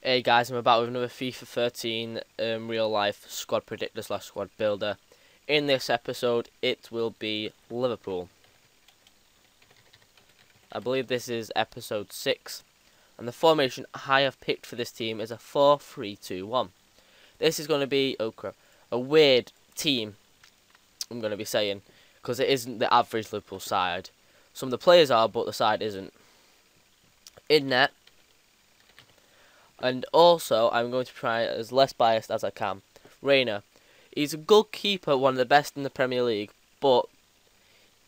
Hey guys, I'm about with another FIFA 13 um, real life squad predictor slash squad builder. In this episode, it will be Liverpool. I believe this is episode 6, and the formation I have picked for this team is a 4-3-2-1. This is going to be oh crap, a weird team, I'm going to be saying, because it isn't the average Liverpool side. Some of the players are, but the side isn't. In net, and also, I'm going to try as less biased as I can. Reina. He's a good keeper, one of the best in the Premier League, but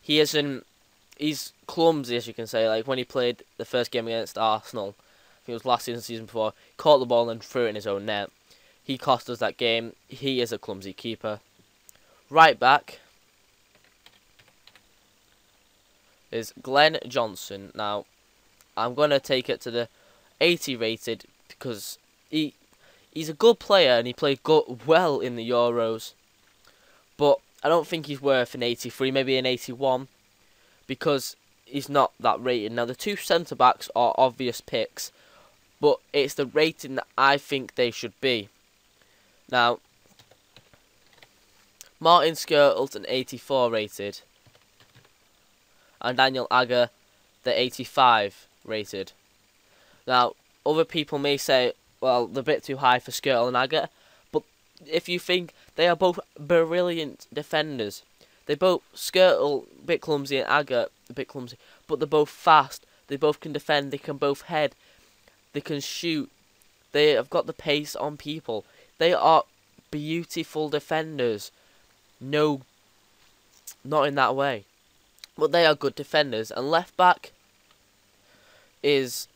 he isn't. He's clumsy, as you can say. Like when he played the first game against Arsenal, I think it was last season, season before, caught the ball and threw it in his own net. He cost us that game. He is a clumsy keeper. Right back is Glenn Johnson. Now, I'm going to take it to the 80 rated because he he's a good player and he played good, well in the Euros. But I don't think he's worth an 83, maybe an 81, because he's not that rated. Now the two centre backs are obvious picks, but it's the rating that I think they should be. Now, Martin Skrtel, an 84 rated, and Daniel Agger, the 85 rated. Now, other people may say, well, they're a bit too high for Skrtel and Agger, but if you think they are both brilliant defenders, they both Skrtel a bit clumsy and Agger a bit clumsy, but they're both fast. They both can defend. They can both head. They can shoot. They have got the pace on people. They are beautiful defenders. No, not in that way, but they are good defenders. And left back is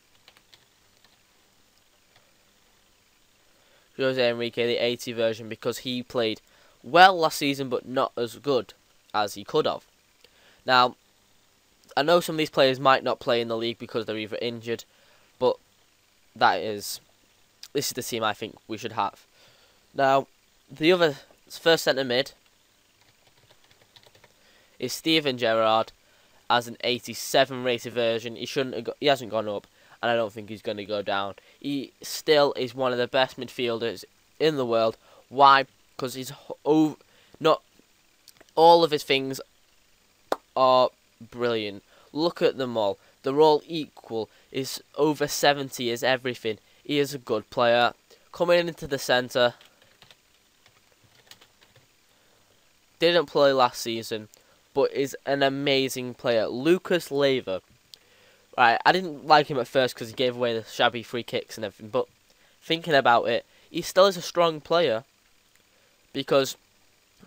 Jose Enrique, the 80 version, because he played well last season, but not as good as he could have. Now, I know some of these players might not play in the league because they're either injured, but that is this is the team I think we should have. Now, the other first centre mid is Steven Gerrard as an 87 rated version. He shouldn't he hasn't gone up and I don't think he's going to go down. He still is one of the best midfielders in the world. Why? Because he's over, not all of his things are brilliant. Look at them all. They're all equal. Is over 70 is everything. He is a good player. Coming into the centre. Didn't play last season, but is an amazing player. Lucas Leiva Right, I didn't like him at first because he gave away the shabby free kicks and everything, but thinking about it, he still is a strong player because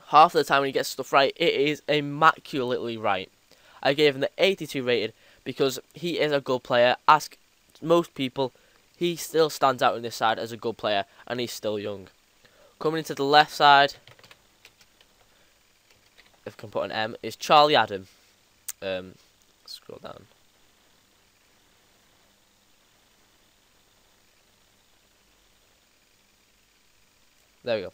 half the time when he gets stuff right, it is immaculately right. I gave him the 82 rated because he is a good player. Ask most people, he still stands out on this side as a good player, and he's still young. Coming into the left side, if I can put an M, is Charlie Adam. Um, scroll down. There we go.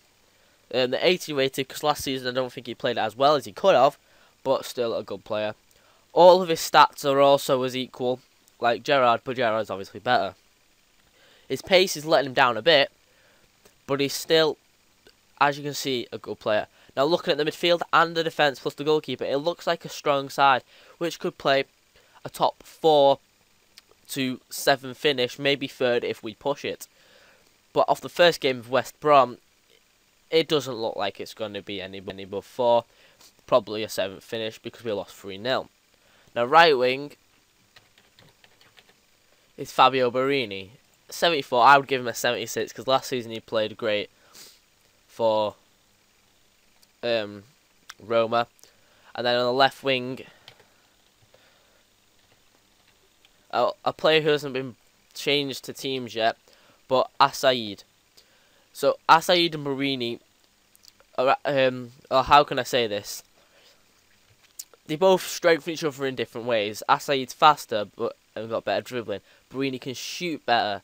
Um, the 80 rated, because last season I don't think he played as well as he could have, but still a good player. All of his stats are also as equal, like Gerrard, but Gerrard's obviously better. His pace is letting him down a bit, but he's still, as you can see, a good player. Now looking at the midfield and the defence plus the goalkeeper, it looks like a strong side, which could play a top 4 to 7 finish, maybe third if we push it. But off the first game of West Brom, it doesn't look like it's going to be any, above 4. Probably a 7th finish because we lost 3-0. Now, right wing is Fabio Borini. 74, I would give him a 76 because last season he played great for um, Roma. And then on the left wing, a, a player who hasn't been changed to teams yet, but Assaid. So Assaid and Borini, um, or how can I say this? They both strengthen each other in different ways. Assaid's faster, but and got better dribbling. Borini can shoot better,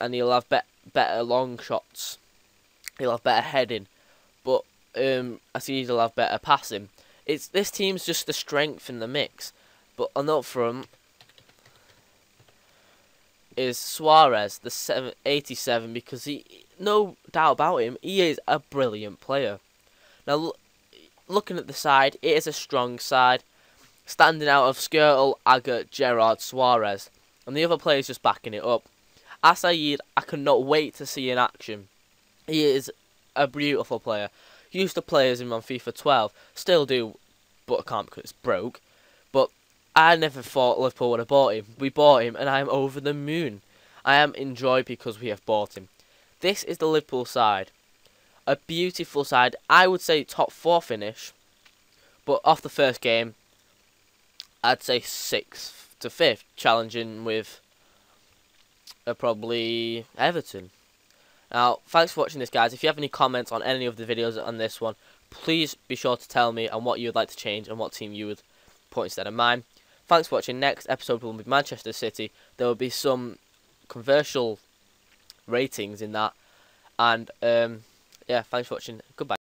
and he'll have be better long shots. He'll have better heading, but um, Assaid will have better passing. It's this team's just the strength in the mix. But on up front is Suarez, the seven, 87, because he, no doubt about him, he is a brilliant player. Now, looking at the side, it is a strong side, standing out of Skrtel, Agger, Gerrard, Suarez, and the other players just backing it up. Asayid, I cannot wait to see in action. He is a beautiful player. Used to play as him on FIFA 12, still do, but I can't because it's broke. But I never thought Liverpool would have bought him. We bought him, and I am over the moon. I am in joy because we have bought him. This is the Liverpool side. A beautiful side. I would say top four finish. But off the first game, I'd say sixth to fifth, challenging with uh, probably Everton. Now, thanks for watching this, guys. If you have any comments on any of the videos on this one, please be sure to tell me on what you would like to change and what team you would put instead of mine. Thanks for watching. Next episode will be Manchester City. There will be some controversial ratings in that. And, um, yeah, thanks for watching. Goodbye.